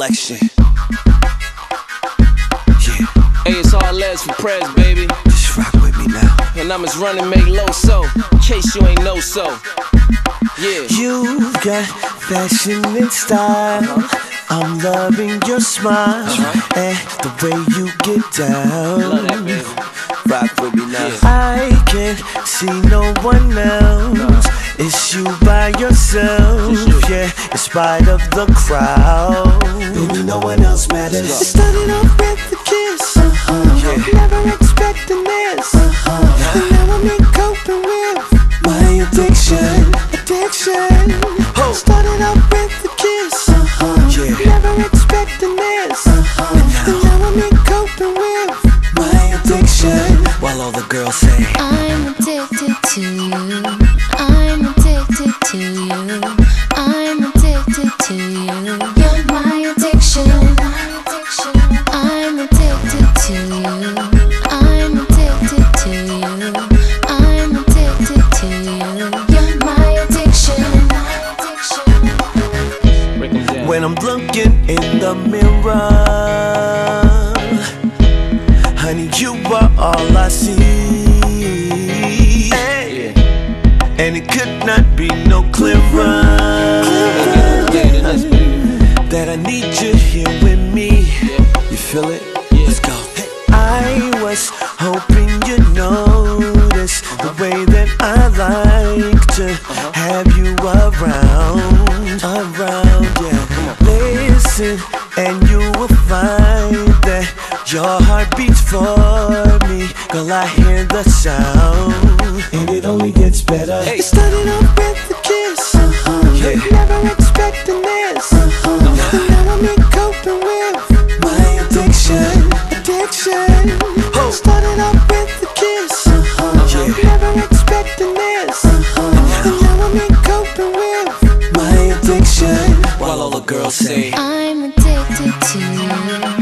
selection. Yeah, all Les for Prez, baby. just rock with me now. And I'm as running make low so, in case you ain't know so. Yeah. You've got fashion and style. Uh-huh. I'm loving your smile and the way you get down. Love that, baby. Rock with me now. Yeah. I can't see no one else. It's you by yourself, yeah. In spite of the crowd, baby, no one else matters. It started off with a kiss, uh-huh. Yeah. Never expecting this, uh-huh. And now I'm in coping with my addiction, addiction. Started off with a kiss, uh-huh. Yeah. Never expecting this, uh-huh. And now I'm in coping with my addiction. While all the girls say. I'm addicted to you. When I'm looking in the mirror, honey, you are all I see. Yeah. And it could not be no clearer Yeah, to this, baby. that I need you here with me. You feel it? Let's go. I was hoping you'd notice the way that I like to uh-huh. have you around, your heart beats for me. Girl, I hear the sound, and it only gets better. Hey. It started off with a kiss, uh-huh. yeah. never expecting this. Uh-huh. And now I'm in coping with my addiction, addiction. Started off with a kiss, uh-huh. yeah. never expecting this. And now I'm in coping with my addiction. While all the girls say, I'm addicted to you.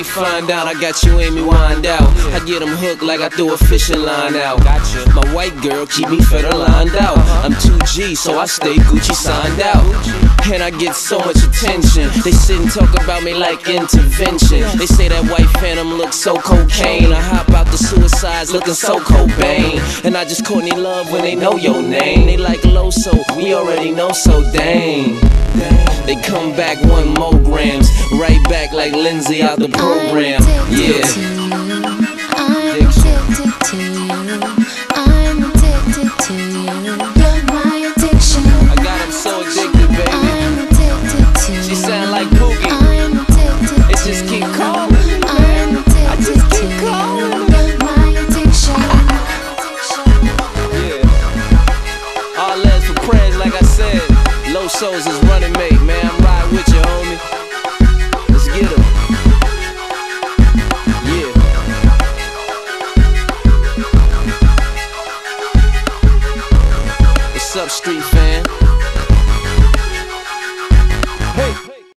Me find out. I got you, Amy, wind out. I get them hooked like I threw a fishing line out. Gotcha. My white girl keep me federal lined out. I'm 2G, so I stay Gucci signed out. And I get so much attention. They sit and talk about me like intervention. They say that white phantom looks so cocaine. I hop out the suicides looking so Cobain. And I just Courtney love when they know your name. They like Loso, we already know so dang. They come back one more grams, right back like Lindsay out the program. Yeah. Souls is running mate, man. I'm riding with you, homie. Let's get 'em. Yeah. What's up, street